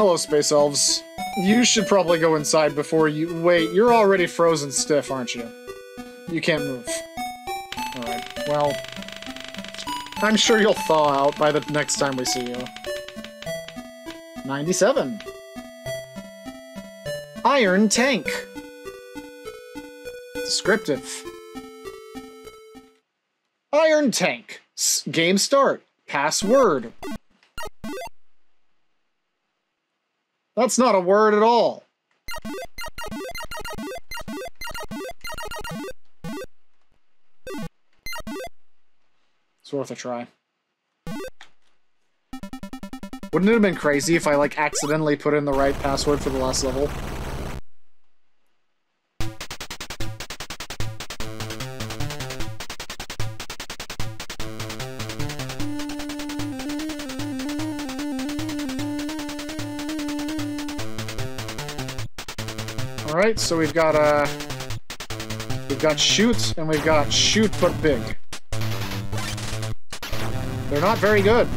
Hello, Space Elves. You should probably go inside before you- wait, you're already frozen stiff, aren't you? You can't move. Alright, well... I'm sure you'll thaw out by the next time we see you. 97. Iron Tank. Descriptive. Iron Tank. S game start. Password. That's not a word at all. It's worth a try. Wouldn't it have been crazy if I, like, accidentally put in the right password for the last level? Alright, so we've got, uh... We've got shoot, and we've got shoot but big. They're not very good.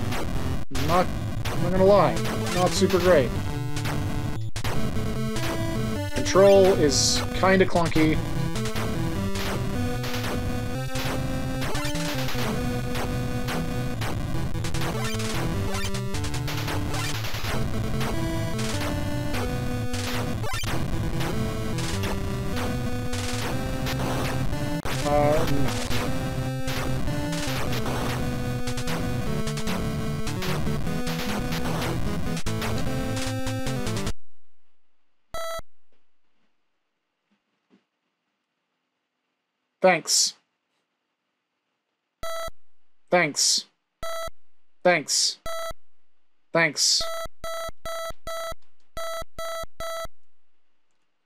Not, I'm not gonna lie, not super great. Control is kinda clunky.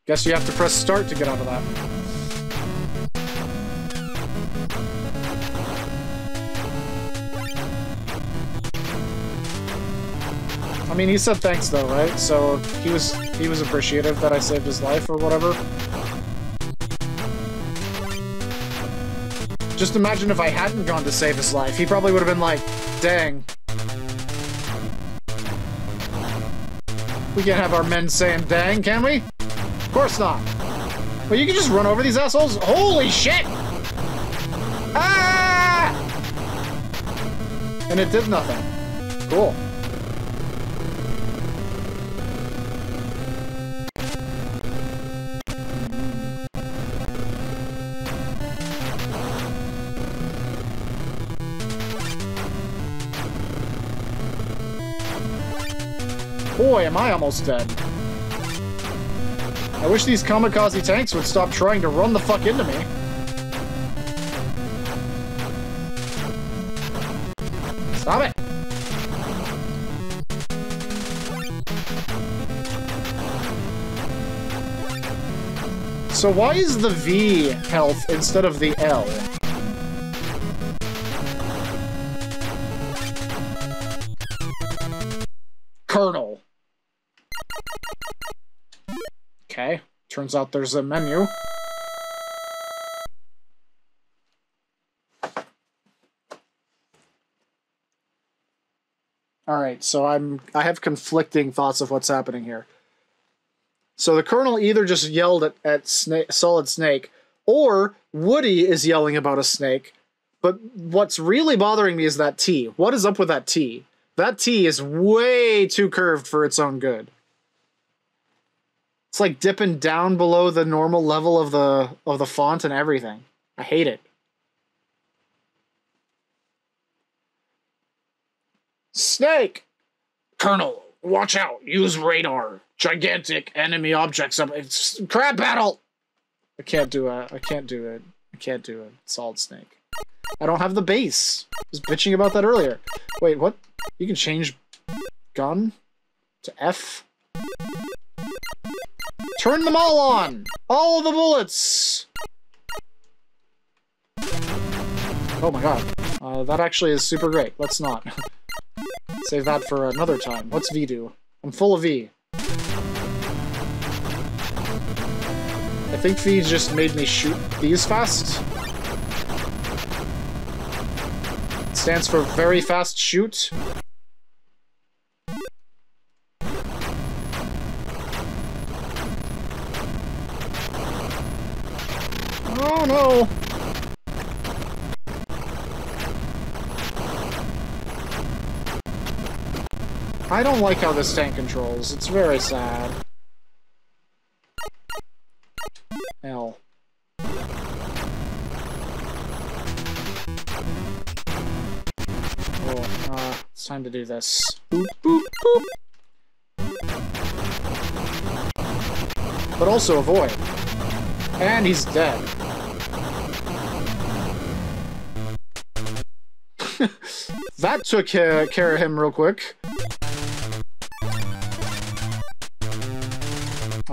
Guess you have to press start to get out of that. I mean, he said thanks though, right? So he was he was appreciative that I saved his life or whatever. Just imagine if I hadn't gone to save his life. He probably would have been like, dang. We can't have our men saying dang, can we? Of course not. Well, you can just run over these assholes? Holy shit! Ah! And it did nothing. Cool. Boy, am I almost dead. I wish these kamikaze tanks would stop trying to run the fuck into me. Stop it! So why is the V health instead of the L? Colonel. Turns out there's a menu. Alright, so I'm I have conflicting thoughts of what's happening here. So the Colonel either just yelled at, at Snake, Solid Snake, or Woody is yelling about a snake. But what's really bothering me is that T. What is up with that T? That T is way too curved for its own good. It's like dipping down below the normal level of the of the font and everything. I hate it. Snake! Colonel, watch out. Use radar. Gigantic enemy objects up. It's crab battle! I can't do it. I can't do it. I can't do it. solid snake. I don't have the base. I was bitching about that earlier. Wait, what? You can change gun to F. Turn them all on! All of the bullets! Oh my god. Uh, that actually is super great. Let's not. Save that for another time. What's V do? I'm full of V. I think V just made me shoot these fast. It stands for very fast shoot. I don't like how this tank controls. It's very sad. L. Oh, uh, it's time to do this. Boop, boop, boop. But also avoid. And he's dead. that took care of him real quick.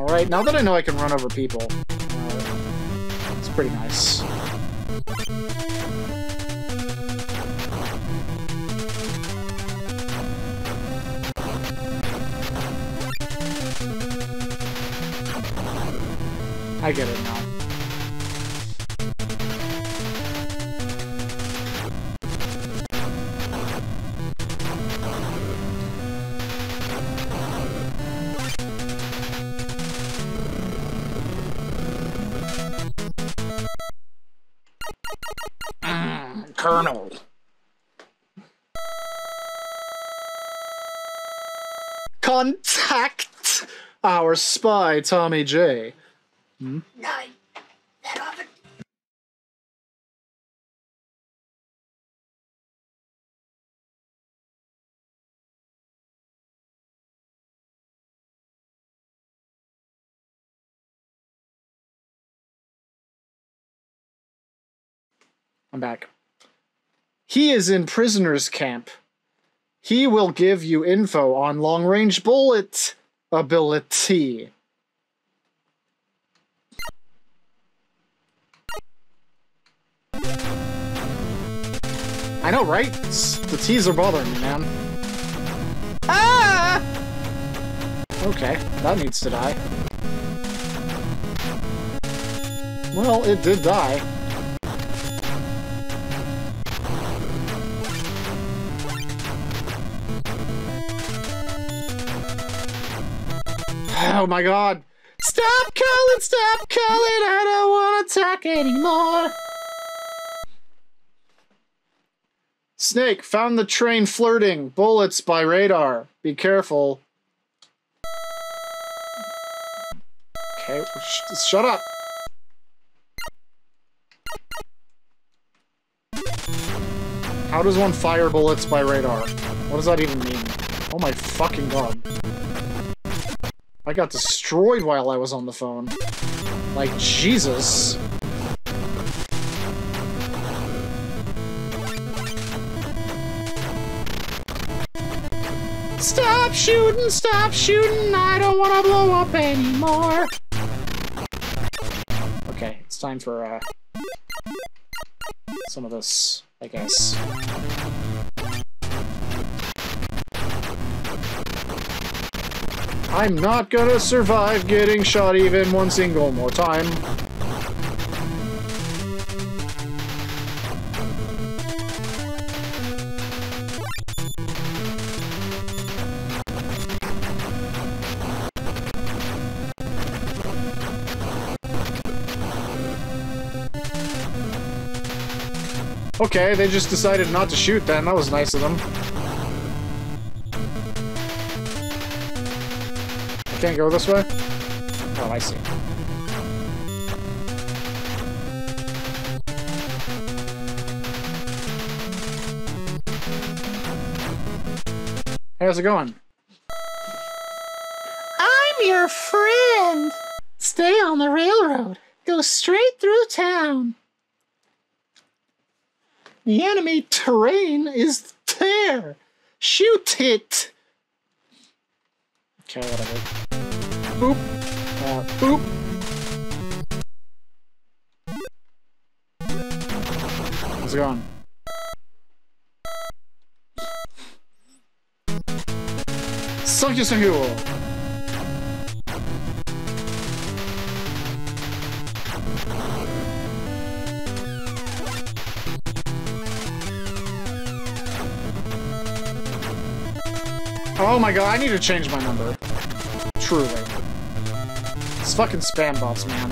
Alright, now that I know I can run over people, uh, it's pretty nice. I get it now. Colonel. Contact our spy, Tommy J. Hmm? Nine. That often. I'm back. He is in prisoner's camp. He will give you info on long range bullet ability. I know, right? The T's are bothering me, man. Ah! Okay, that needs to die. Well, it did die. Oh my god. Stop calling, stop calling, I don't want to talk anymore. Snake, found the train flirting. Bullets by radar. Be careful. Okay, sh shut up. How does one fire bullets by radar? What does that even mean? Oh my fucking god. I got destroyed while I was on the phone. Like, Jesus. Stop shooting, stop shooting, I don't want to blow up anymore. Okay, it's time for, uh, some of this, I guess. I'm not gonna survive getting shot even one single more time. Okay, they just decided not to shoot then. That was nice of them. Can't go this way? Oh, I see. Hey, how's it going? I'm your friend! Stay on the railroad. Go straight through town. The enemy terrain is there. Shoot it. Okay, whatever. Boop. Uh, boop. How's it going? Suck you, suck you. Oh my god, I need to change my number. Truly. It's fucking spam bots, man.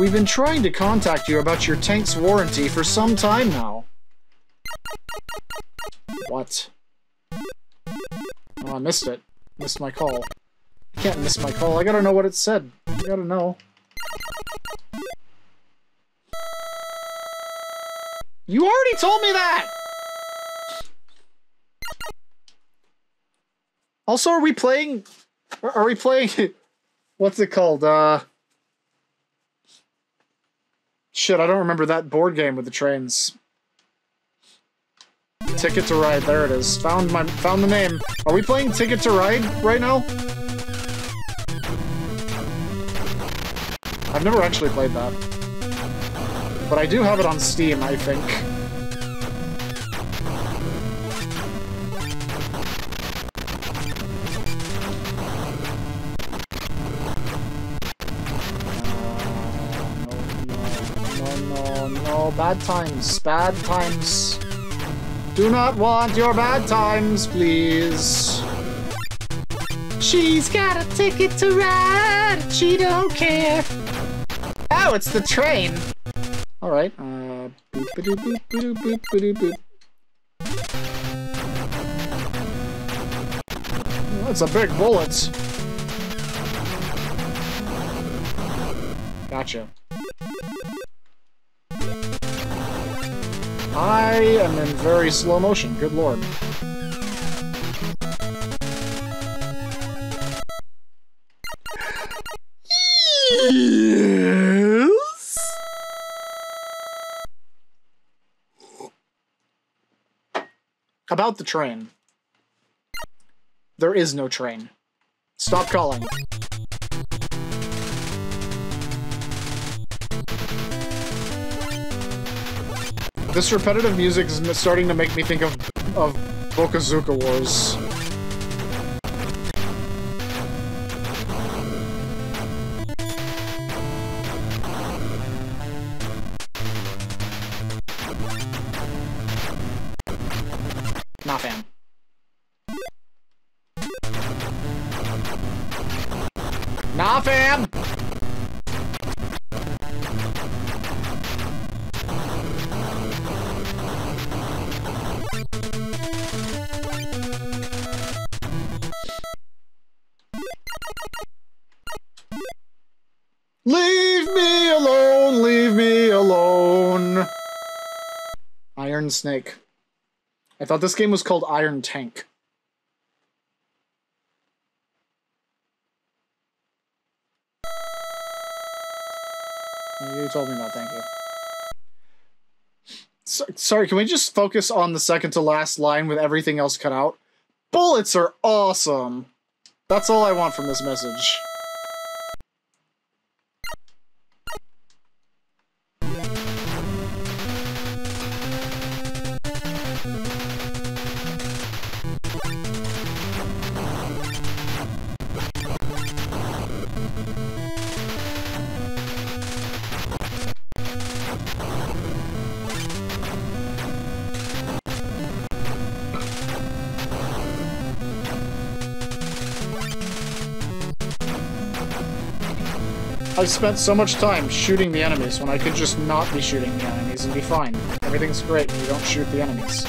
We've been trying to contact you about your tank's warranty for some time now. What? Oh, I missed it. Missed my call. I can't miss my call. I gotta know what it said. I gotta know. You already told me that! Also, are we playing... Are we playing... What's it called? Uh... Shit, I don't remember that board game with the trains. Ticket to Ride, there it is. Found my found the name. Are we playing Ticket to Ride right now? I've never actually played that. But I do have it on Steam, I think. Bad times, bad times. Do not want your bad times, please. She's got a ticket to ride, she don't care. Oh, it's the train. All right. Uh, boop, boop, boop, boop, boop. That's a big bullet. Gotcha. I am in very slow motion, good lord. Yes? About the train. There is no train. Stop calling. This repetitive music is starting to make me think of of Bokosuka Wars. Iron Snake. I thought this game was called Iron Tank. You told me that, thank you. So, sorry, can we just focus on the second to last line with everything else cut out? Bullets are awesome! That's all I want from this message. I've spent so much time shooting the enemies when I could just not be shooting the enemies and be fine. Everything's great when you don't shoot the enemies.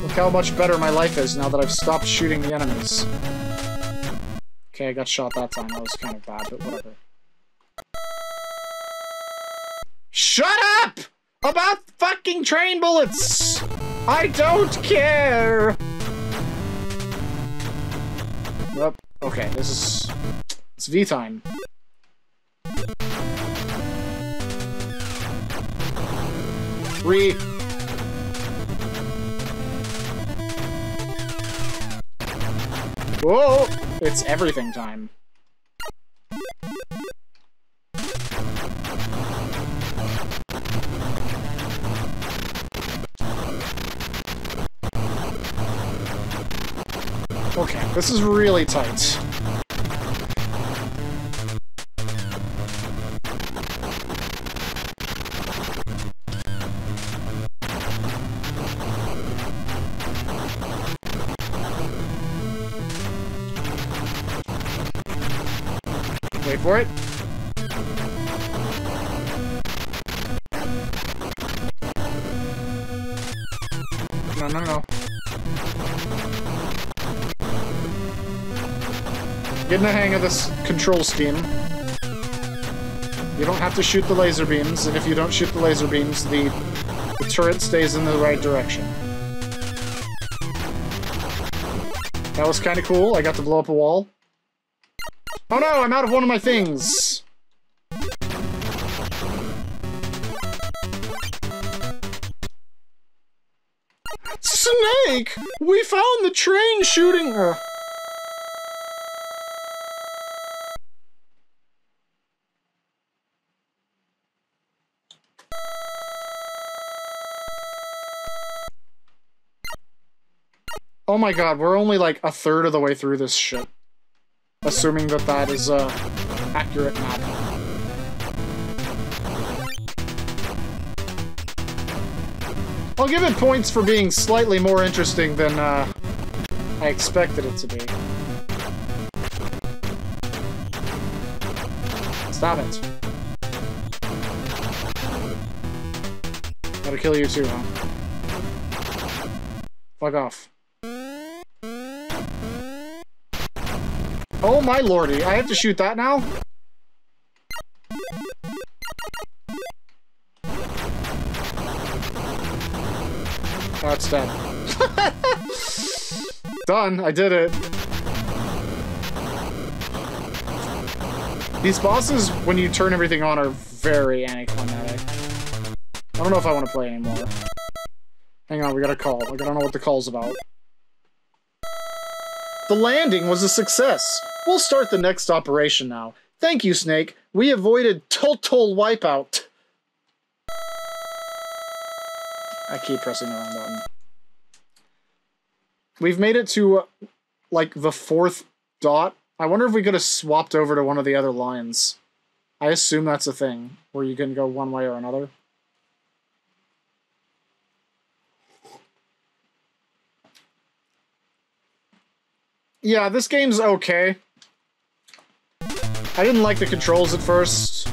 Look how much better my life is now that I've stopped shooting the enemies. Okay, I got shot that time. That was kind of bad, but whatever. Shut up! About fucking train bullets! I don't care! Yep. Okay, this is... It's V-time. Three. Whoa! It's everything time. Okay, this is really tight. For it. No, no, no. Getting the hang of this control scheme. You don't have to shoot the laser beams, and if you don't shoot the laser beams, the, the turret stays in the right direction. That was kind of cool. I got to blow up a wall. Oh no, I'm out of one of my things! Snake! We found the train shooting... Uh. Oh my god, we're only like a third of the way through this shit. Assuming that that is a uh, accurate map. I'll give it points for being slightly more interesting than uh, I expected it to be. Stop it. Gotta kill you too, huh? Fuck off. Oh my lordy, I have to shoot that now? That's done. Done, I did it. These bosses, when you turn everything on, are very anticlimactic. I don't know if I want to play anymore. Hang on, we got a call. Like, I don't know what the call's about. The landing was a success. We'll start the next operation now. Thank you, Snake. We avoided total wipeout. I keep pressing the wrong button. We've made it to, uh, like, the fourth dot. I wonder if we could have swapped over to one of the other lines. I assume that's a thing, where you can go one way or another. Yeah, this game's okay. I didn't like the controls at first.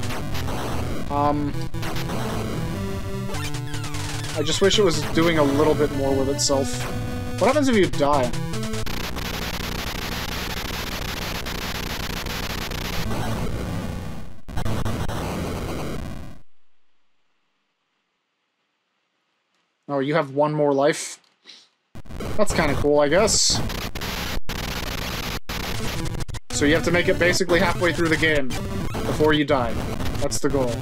Um, I just wish it was doing a little bit more with itself. What happens if you die? Oh, you have one more life? That's kind of cool, I guess. So you have to make it basically halfway through the game before you die. That's the goal.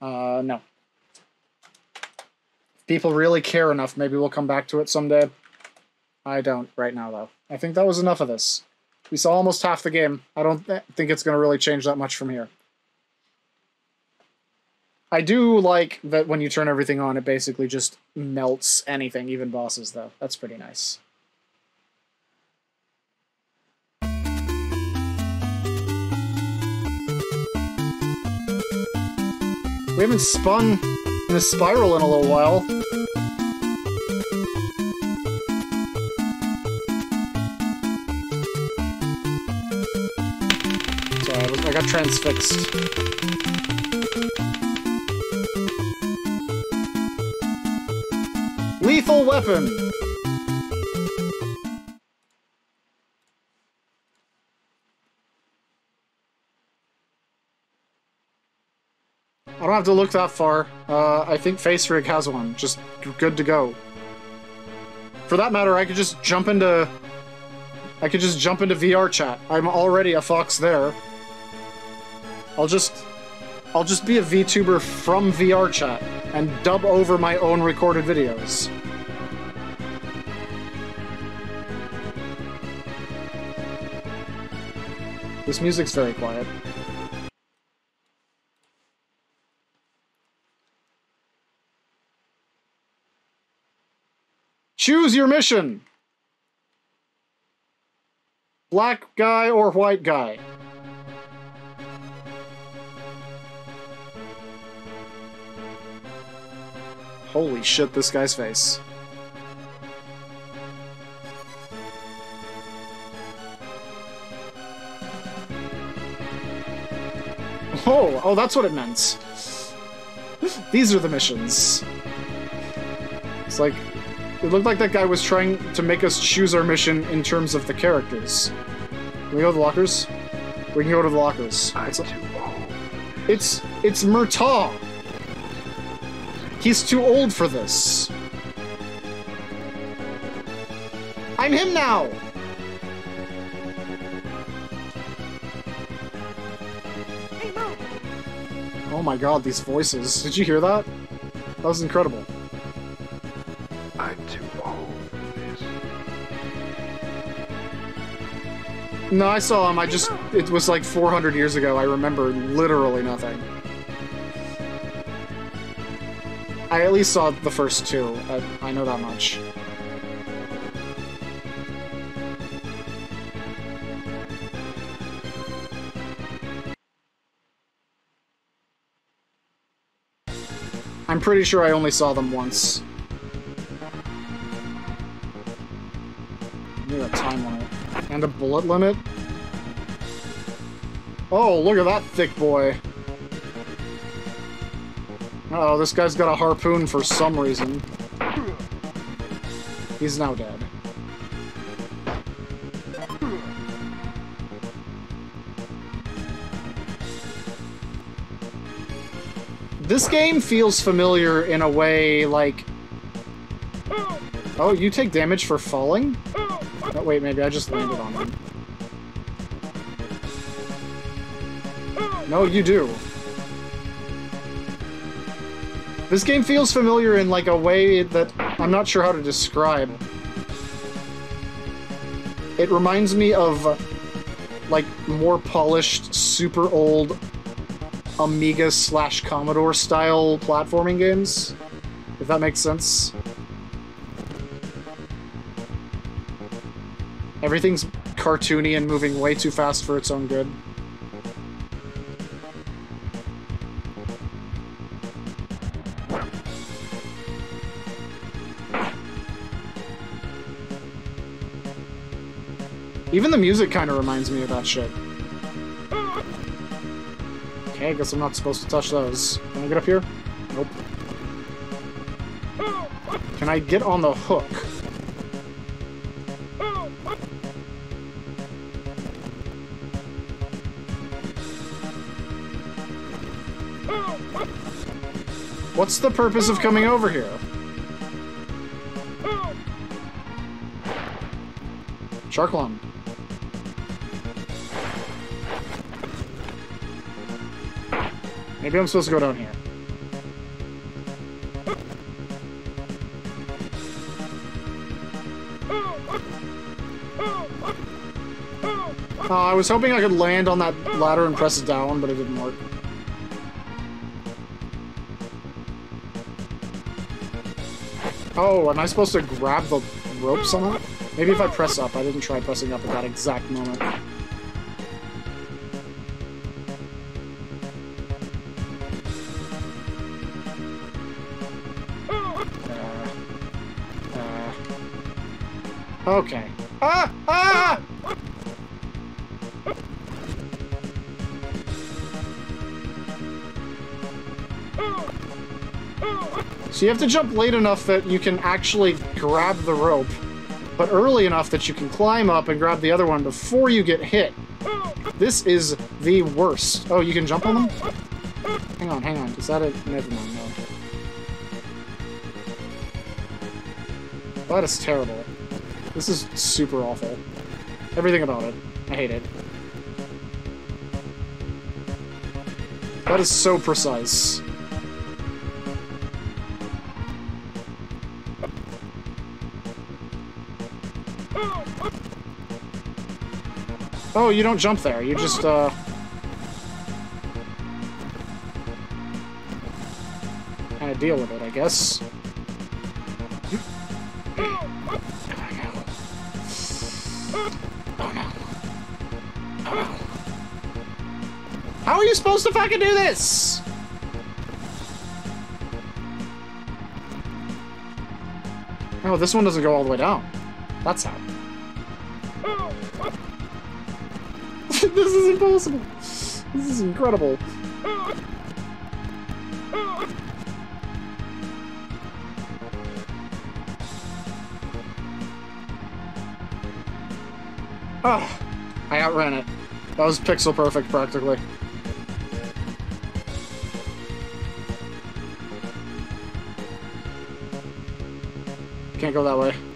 Uh, no. If people really care enough, maybe we'll come back to it someday. I don't right now, though. I think that was enough of this. We saw almost half the game. I don't th think it's going to really change that much from here. I do like that when you turn everything on, it basically just melts anything, even bosses, though. That's pretty nice. We haven't spun in a spiral in a little while. Sorry, I, was, I got transfixed. Lethal weapon! Don't have to look that far. Uh, I think Face Rig has one. Just good to go. For that matter, I could just jump into... I could just jump into VR chat. I'm already a fox there. I'll just... I'll just be a VTuber from VR chat and dub over my own recorded videos. This music's very quiet. Choose your mission. Black guy or white guy? Holy shit, this guy's face. Oh, oh, that's what it meant. These are the missions. It's like It looked like that guy was trying to make us choose our mission in terms of the characters. Can we go to the lockers? We can go to the lockers. I'm It's, too old. it's, it's Murtaugh. He's too old for this. I'm him now! Oh my god, these voices. Did you hear that? That was incredible. No, I saw him. I just. It was like 400 years ago. I remember literally nothing. I at least saw the first two. I, I know that much. I'm pretty sure I only saw them once. Need a time limit. And a bullet limit? Oh, look at that thick boy. Uh oh this guy's got a harpoon for some reason. He's now dead. This game feels familiar in a way like... Oh, you take damage for falling? Oh, wait, maybe I just landed on him. No, you do. This game feels familiar in like a way that I'm not sure how to describe. It reminds me of like more polished, super old Amiga slash Commodore style platforming games. If that makes sense. Everything's cartoony and moving way too fast for its own good. Even the music kind of reminds me of that shit. Okay, I guess I'm not supposed to touch those. Can I get up here? Nope. Can I get on the hook? What's the purpose of coming over here? Shark Lung. Maybe I'm supposed to go down here. Uh, I was hoping I could land on that ladder and press it down, but it didn't work. Oh, am I supposed to grab the rope somehow? Maybe if I press up. I didn't try pressing up at that exact moment. Uh, uh, okay. Ah! Ah! So you have to jump late enough that you can actually grab the rope, but early enough that you can climb up and grab the other one before you get hit. This is the worst. Oh, you can jump on them? Hang on, hang on. Is that a... Never mind, no. That is terrible. This is super awful. Everything about it. I hate it. That is so precise. Oh, you don't jump there. You just, uh... Kind of deal with it, I guess. How are you supposed to fucking do this? Oh, this one doesn't go all the way down. That's how. This is impossible. This is incredible. Ah, I outran it. That was pixel perfect, practically. Can't go that way.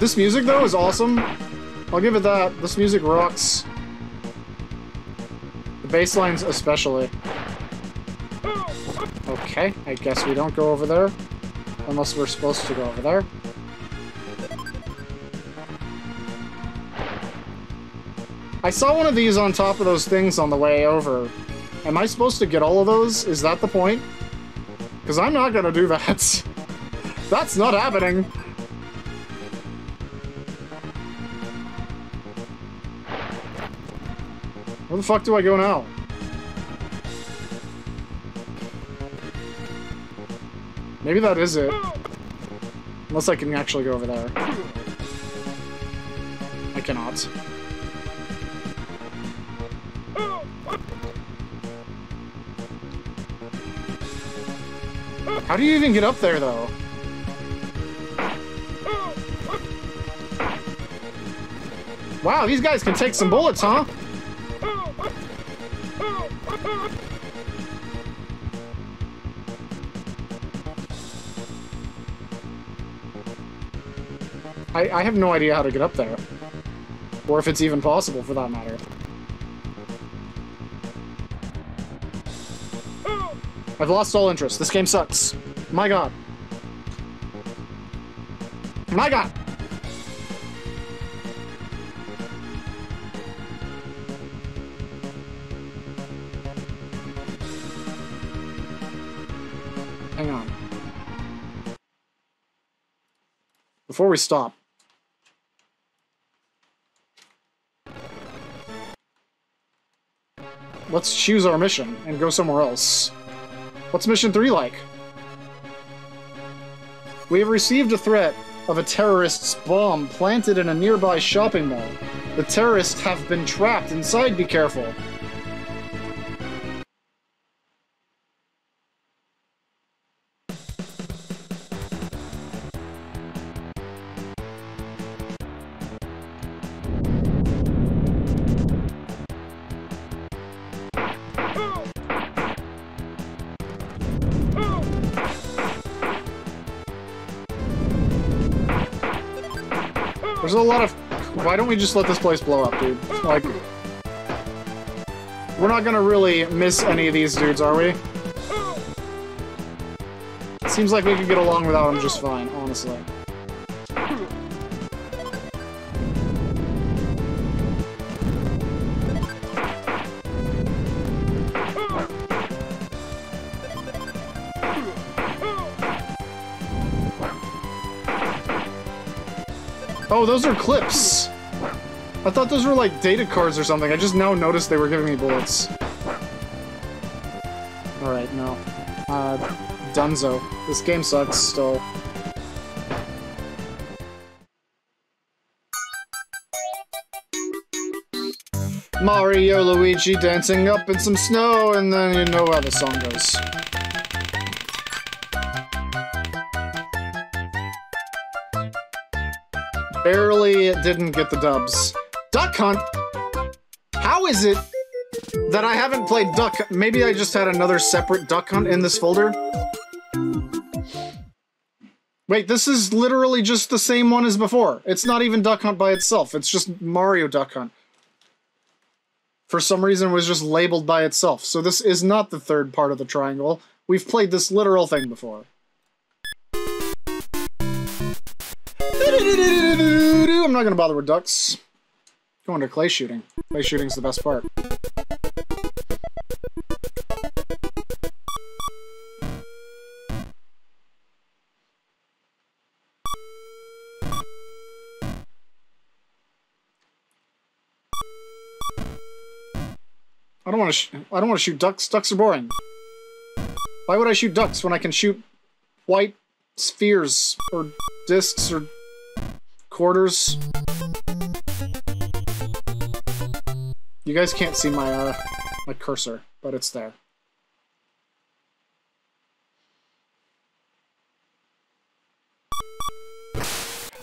This music, though, is awesome. I'll give it that. This music rocks. The bass lines especially. Okay, I guess we don't go over there. Unless we're supposed to go over there. I saw one of these on top of those things on the way over. Am I supposed to get all of those? Is that the point? Because I'm not gonna do that. That's not happening. The fuck do I go now? Maybe that is it. Unless I can actually go over there. I cannot. How do you even get up there, though? Wow, these guys can take some bullets, huh? I, have no idea how to get up there. Or if it's even possible, for that matter. I've lost all interest. This game sucks. My god. My god! Hang on. Before we stop. Let's choose our mission and go somewhere else. What's mission 3 like? We have received a threat of a terrorist's bomb planted in a nearby shopping mall. The terrorists have been trapped inside, be careful. Why don't we just let this place blow up, dude? Like... We're not gonna really miss any of these dudes, are we? Seems like we could get along without them just fine, honestly. Oh, those are clips. I thought those were like data cards or something. I just now noticed they were giving me bullets. Alright, no. Uh, Dunzo. This game sucks still. Mario, Luigi dancing up in some snow, and then you know how the song goes. Barely didn't get the dubs. Duck Hunt? How is it that I haven't played Duck Hunt? Maybe I just had another separate Duck Hunt in this folder? Wait, this is literally just the same one as before. It's not even Duck Hunt by itself. It's just Mario Duck Hunt. For some reason, it was just labeled by itself. So this is not the third part of the triangle. We've played this literal thing before. I'm not gonna bother with ducks. Going to clay shooting. Clay shooting's the best part. I don't want to. I don't want to shoot ducks. Ducks are boring. Why would I shoot ducks when I can shoot white spheres or discs or quarters? You guys can't see my uh my cursor, but it's there.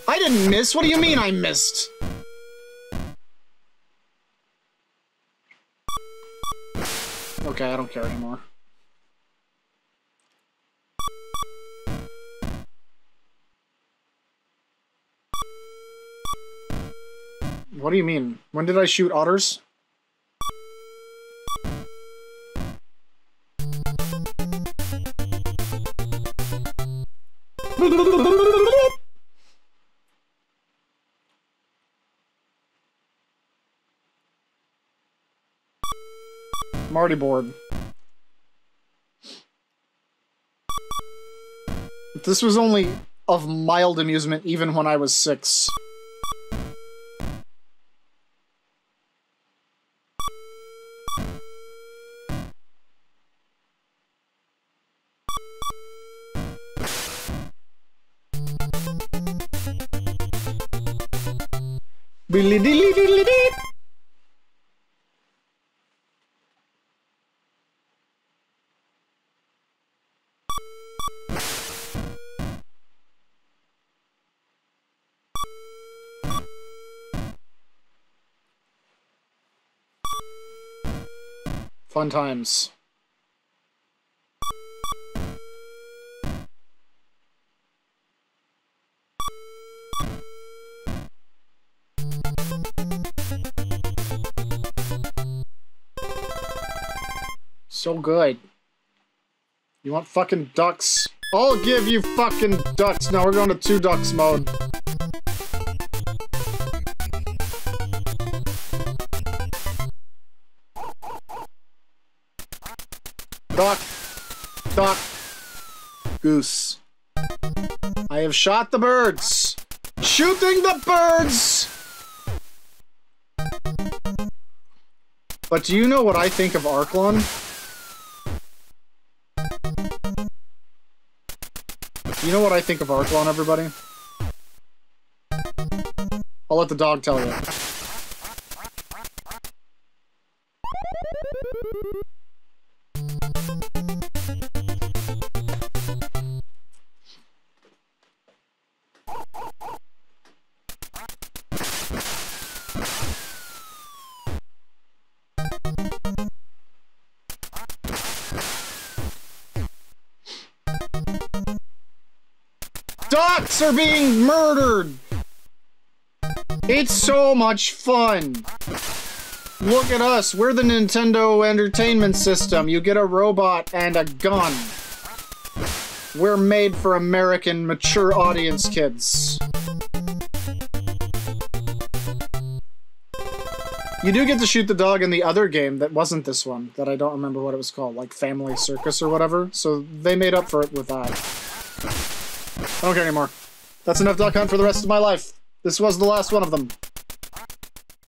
I didn't miss. What do you mean I missed? Okay, I don't care anymore. What do you mean? When did I shoot otters? Marty bored. This was only of mild amusement even when I was six. Billy dilly Fun times. So good. You want fucking ducks? I'll give you fucking ducks. Now we're going to two ducks mode. Duck. Duck. Goose. I have shot the birds. Shooting the birds! But do you know what I think of Arklon? You know what I think of Arklon, everybody? I'll let the dog tell you. Ducks are being murdered! It's so much fun! Look at us, we're the Nintendo Entertainment System. You get a robot and a gun. We're made for American mature audience kids. You do get to shoot the dog in the other game that wasn't this one, that I don't remember what it was called, like Family Circus or whatever, so they made up for it with that. I don't care anymore. That's enough Duck Hunt for the rest of my life. This was the last one of them.